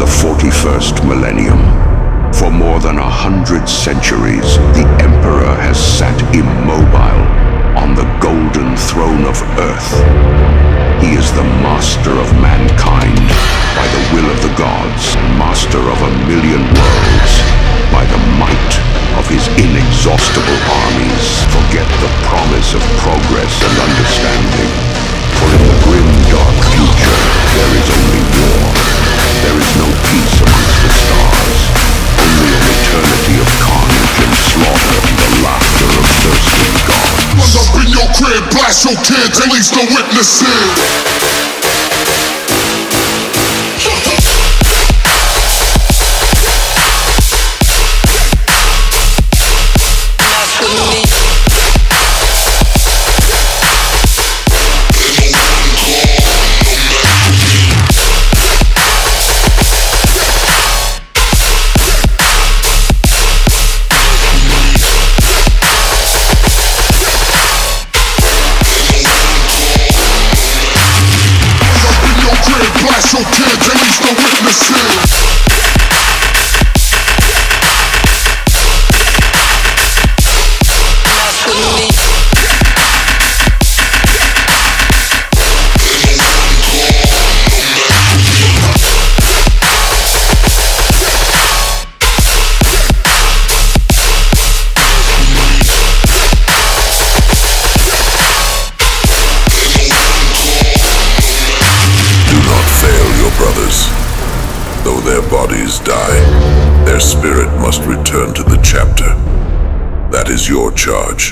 the 41st millennium. For more than a hundred centuries, the Emperor has sat immobile on the golden throne of Earth. He is the master of mankind, by the will of the gods, master of a million worlds, by the might of his inexhaustible armies. Forget the promise of blast your kids, least the witnesses. Crib, blast your kids, at least the witnesses. Their bodies die, their spirit must return to the chapter. That is your charge.